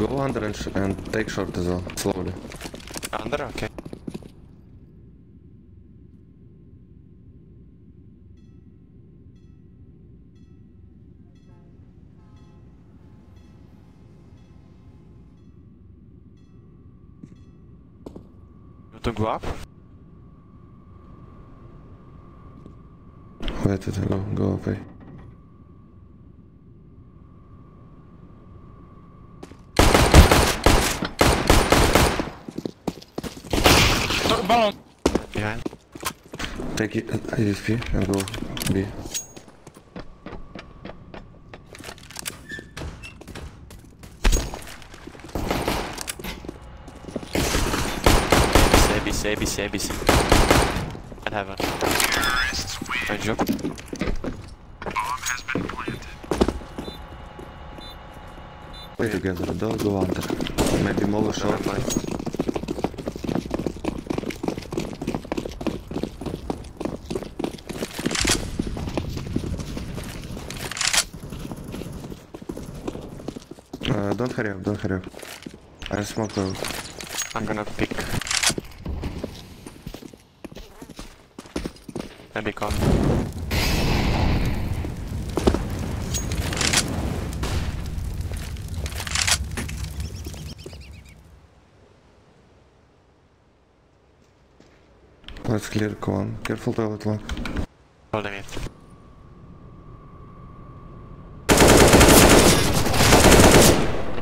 Go under and, sh and take short as well, slowly. Under? Okay. To go up? Wait, go, go away. Balon! Behind. Take it, AFP and go B. ABC, ABC, ABC. And heaven. Good job. Play together, don't go under. Maybe more short. Don't hurry up, don't hurry up. I smoke out. I'm gonna pick. Maybe con. Let's clear con. Careful toilet lock. Holding it.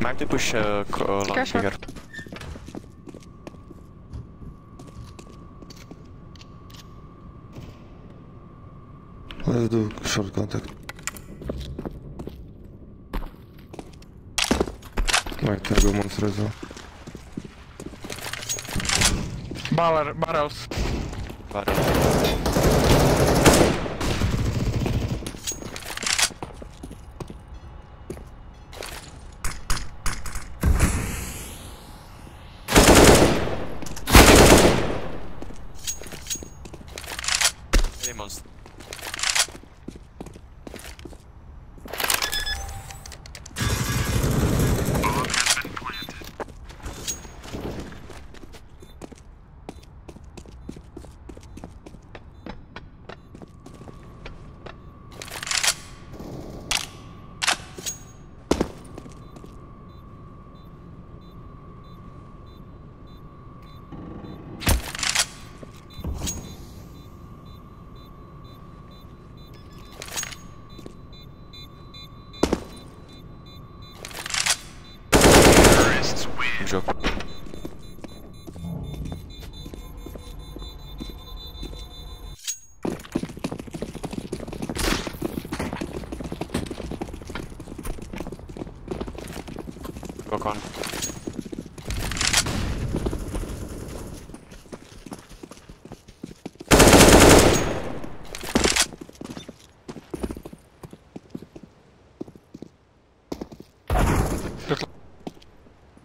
Might to push uh, co- uh, long Careful. figure. Let's do short contact. Wait, I go monster as well. Baller, Demons. Go con.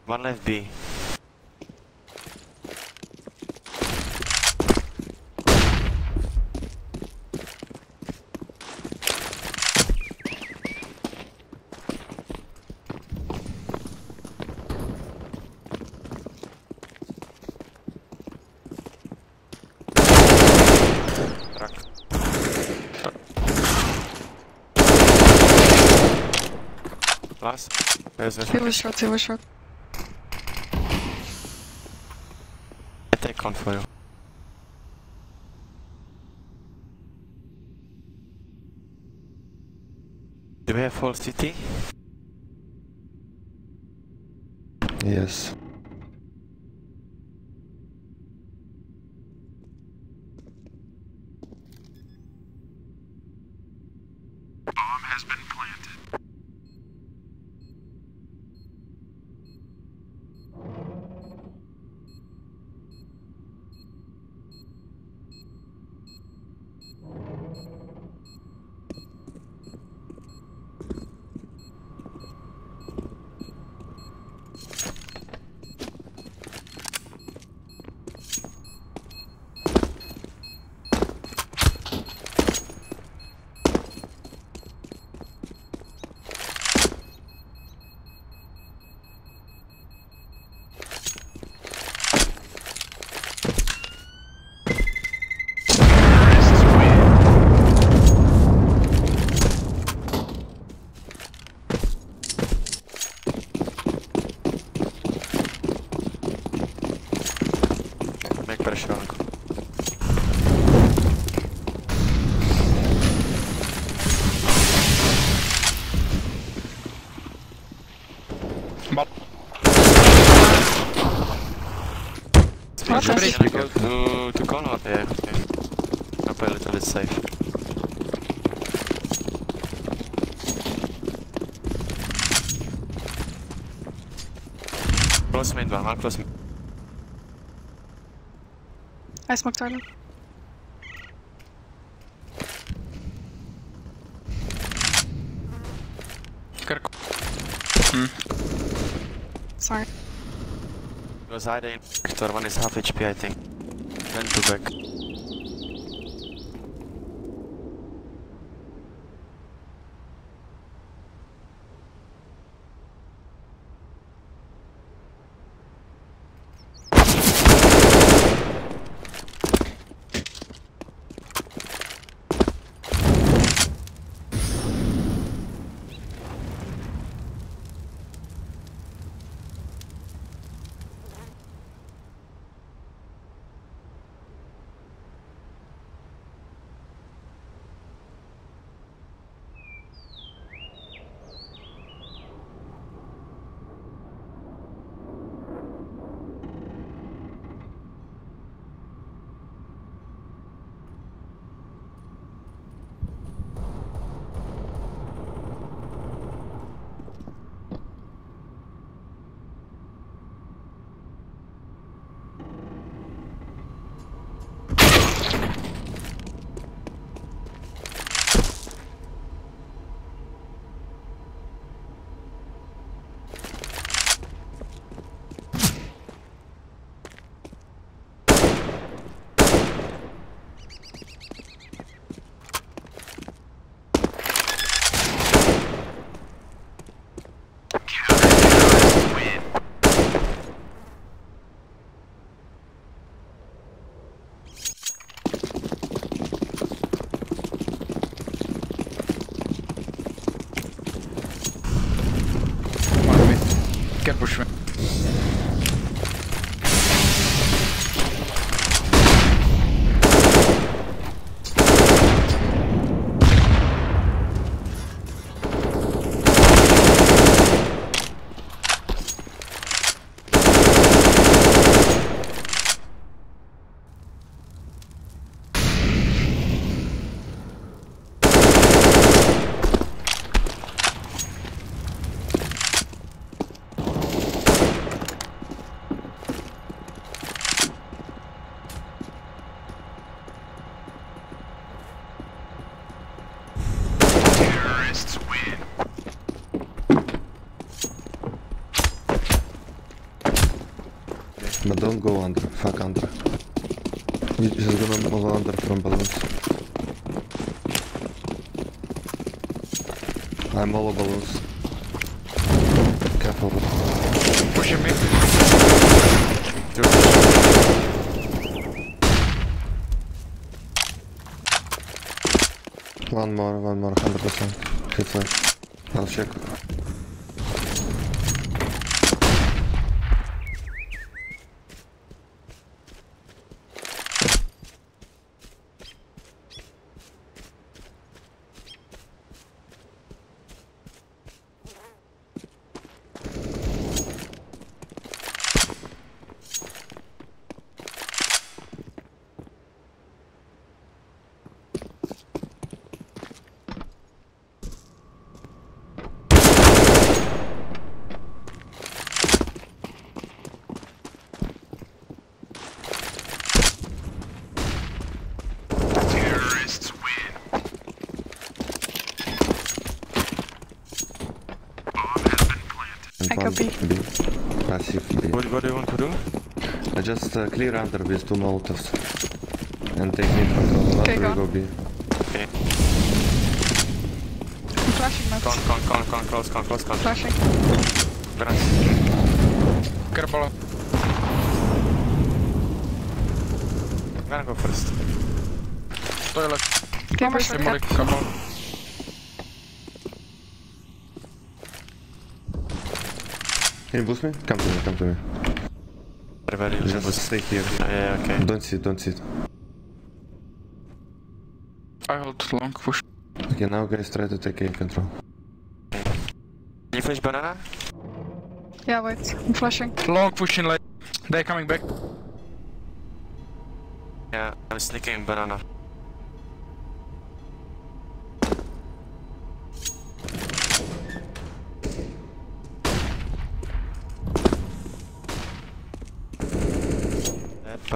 One left B. Last. There's a He was shot, he was shot. I take con for you. Do we have full CT? Yes. Speak, Okay. speak, go to, to corner. Yeah, okay. I'll play a little bit safe. Close mid one, one close mid. I smoked toilet. Either in Victor, one is half HP I think. Then two back. Don't go under. Fuck under. You just gonna move under from balloons. I'm all balloons. Careful. Pushing me. One more, one more, 100%. Hit flash. I'll check. Copy. B. Passive B. What, what do you want to do? I just uh, clear under with two molotovs. And take mid control. Okay, After we go. go B. Okay. I'm flashing mid. Con, con, con, con, close, con, close, con. Flashing. Grand. Krk balon. I'm gonna go first. Toilet. Gamer Hey, shortcut. Come on. Can you boost me? Come to me, come to me. Where you Just stay here. Yeah, yeah, okay. Don't see it, don't see it. I hold long push. Okay, now guys try to take A control. Can you flash banana? Yeah, wait. I'm flashing. Long pushing like they're coming back. Yeah, I'm sneaking banana.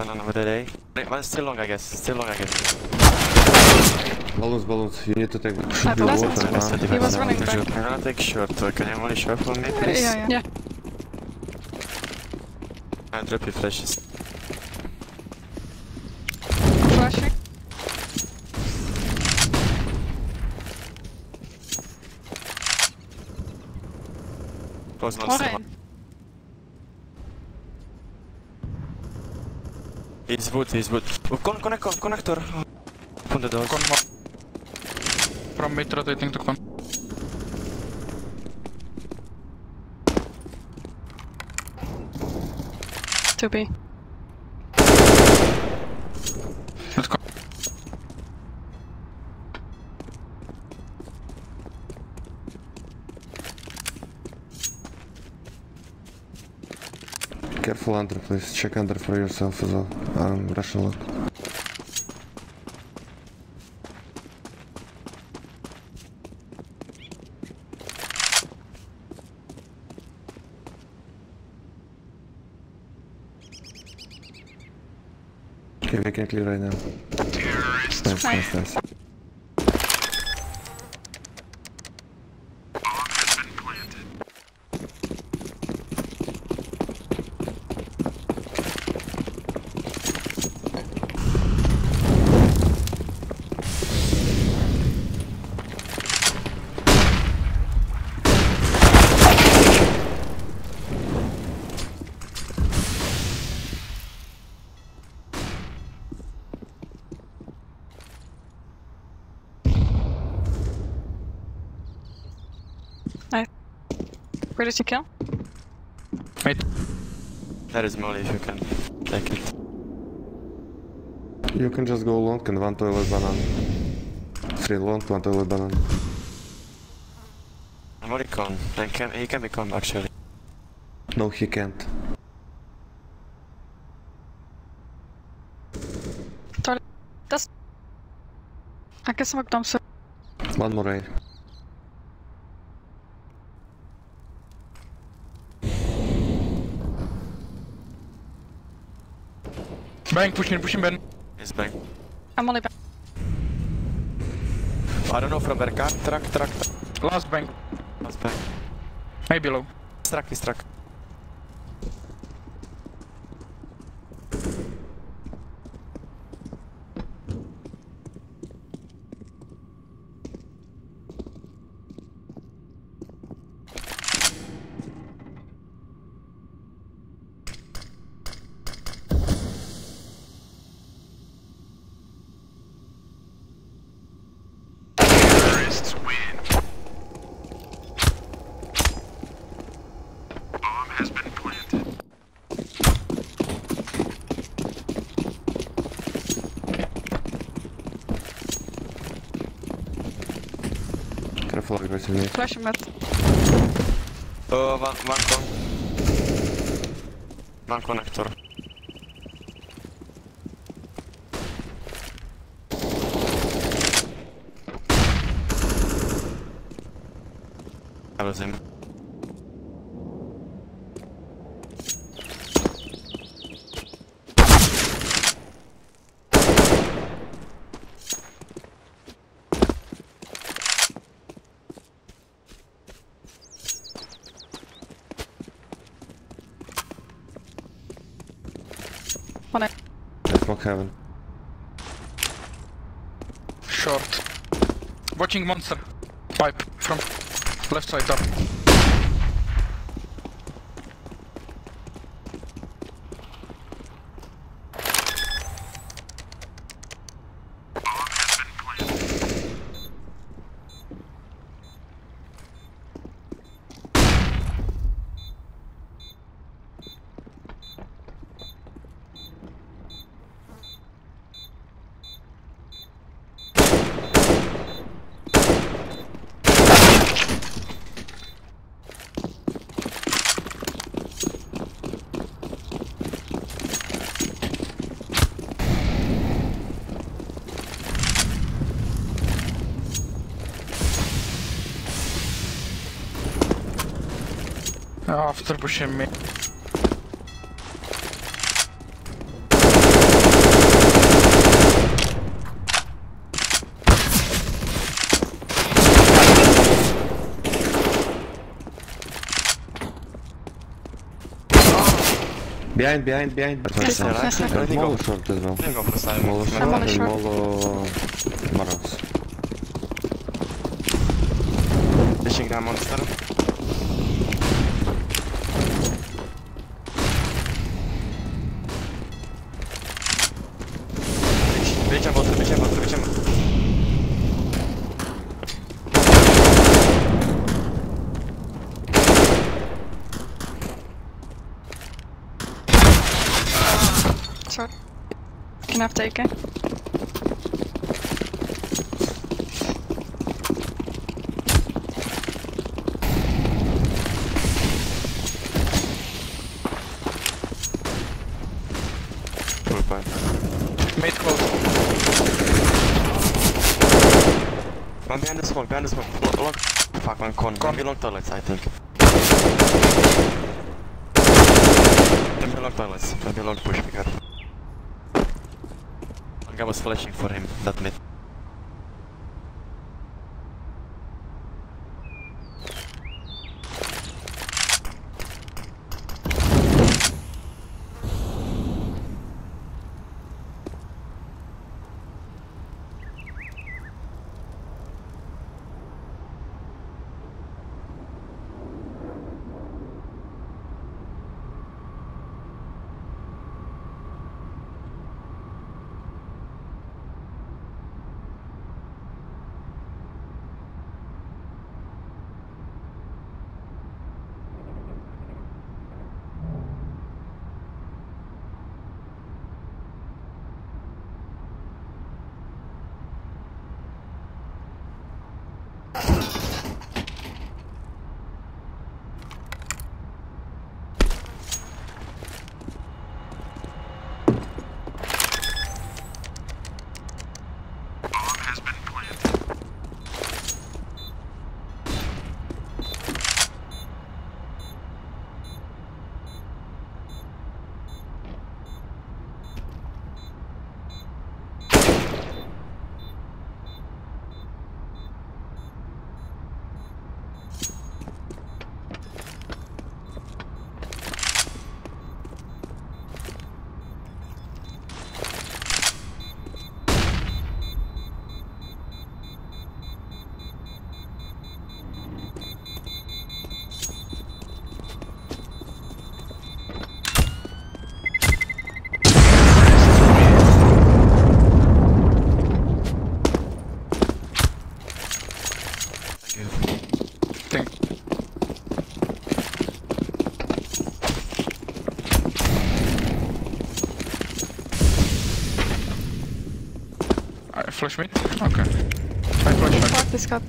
That banana with that A. Wait, One still long, I guess. Still long, I guess. Balloons, balloons. You need to take. I Should be passed water him. now. He was running back. I'm gonna take short. Uh, can you only short for me, Yeah, please? yeah, yeah. I'll drop your flashes. I'm flashing. Close not He's wood, he's wood. Oh, con connect, con connector. Open the doors. Con. From mid rotating to con. To be. Careful under, please. Check under for yourself as well. Um, Russian lock. Okay, we can clear right now. Nice, nice, nice. Did you kill? Wait. That is molly if you can take it. You can just go long and one toilet banana. Three long, one toilet banana. Molly con. And can, he can be con actually. No, he can't. That's. I guess I'm dumb so. One more A. Bang, pushing, pushing Ben. He's bang. I'm only back. I don't know from where car, truck, truck, Last bang. Last bang. Maybe low. He's truck, he's truck. Careful aggressively. Flashing mid. Oh, one, one con. One connector. That was him. Short. Watching monster. Pipe from left side up. After pushing me. Behind, behind, behind. But Yes, Yeah, yes, right. yes. Let me go. Molo short as well. Let me go for side. Molo Let me short I'm on go. the and short. Molo Maros. Fishing down monster. Can have taken. Full point. Made close. One behind the smoke, behind the smoke. Lo- Long. Fuck, one con. Con. Maybe long toilets, I think. Maybe long toilets. Maybe long push, be careful. One guy was flashing for him, that mid. Flash mid? Okay. I back. Fuck this guy.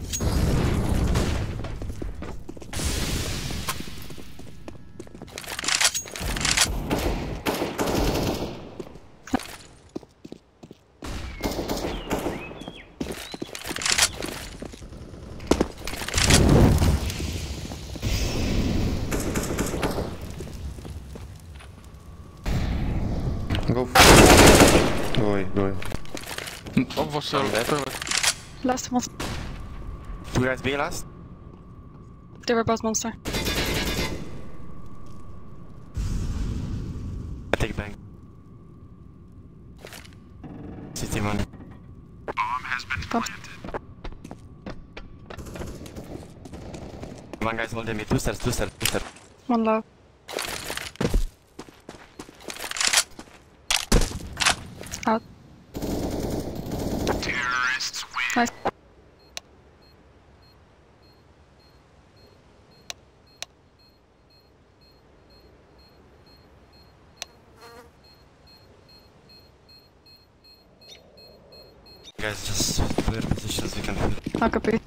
Go for Go away, go away. Op was uh, I'm dead. toilet. Last monster. Two guys B last. They were both monster. I take bank. City one. Come. One guy's holding me. Two stairs, two stairs, two stairs. One low. Out. Guys, just clear positions, we can clear. I'll copy.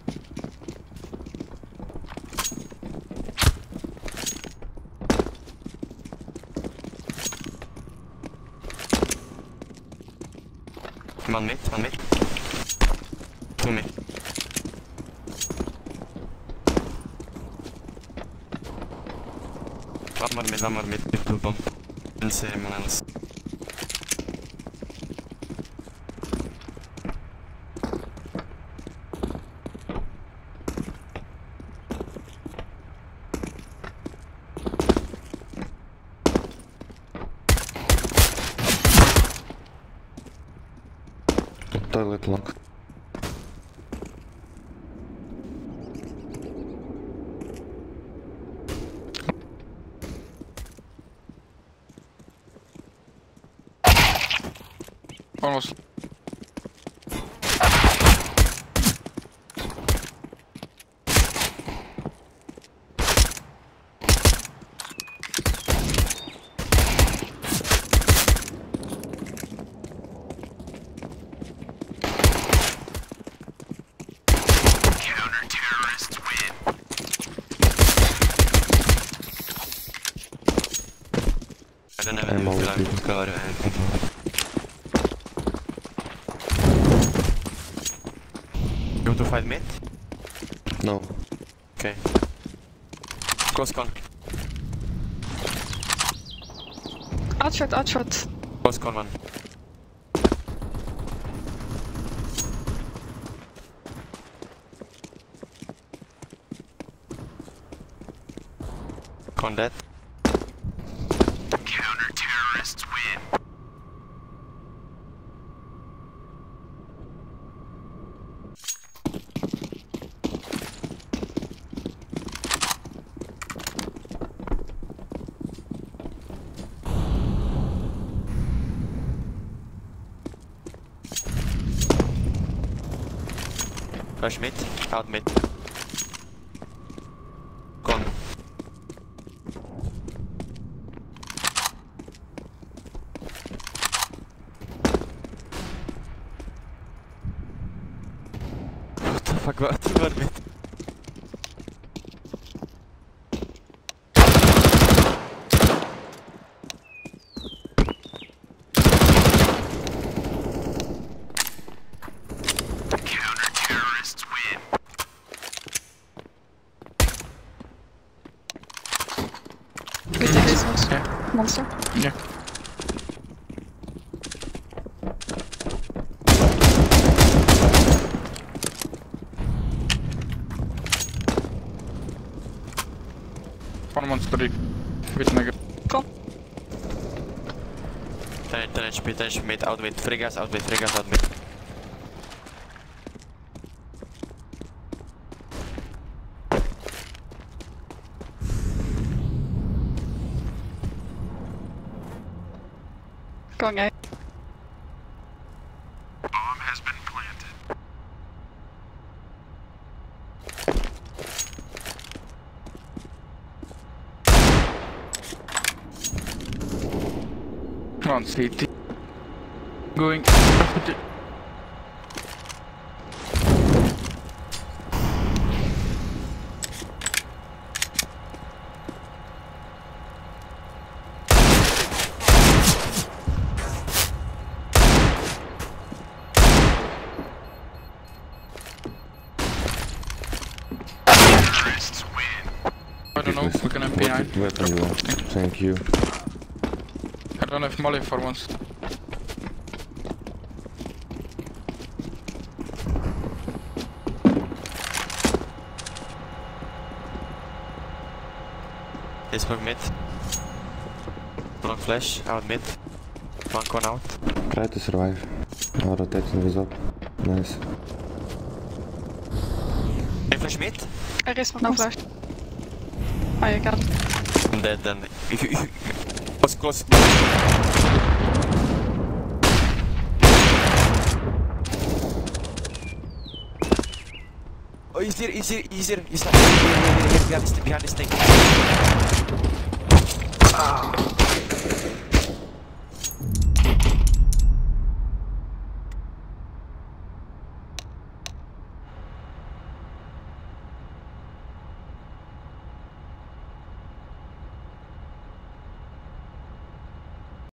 One mid, one mid. Two mid. One more mid, one more mid, with two bomb. Didn't see anyone else. Toilet lock. Almost. I don't have I'm any all people. guard or anything. You want to fight mid? No. Okay. Close con. Outshot, outshot. Close con one. Con dead. Rush mid, out mid. Con. What the fuck, what? One mid. We take this one. Yeah. Monster. Yeah. One monster with mega. Kom. 10, 10 HP, 10 HP mid, out mid. Three guys out mid, three guys out mid. One CT. Going. I don't know, we can have behind. What weapon you want? Thank you. I don't have molly for once. This one mid. Long flash, out mid. One con out. Try to survive. Our rotation is up. Nice. Hey, flash mid? Er is nog no flash. Oh, you got it. I'm dead then. If you, if you, close, close. Oh, he's here, he's here, he's here, he's here, he's here, he's here, he's here, behind this, behind this thing. Ah.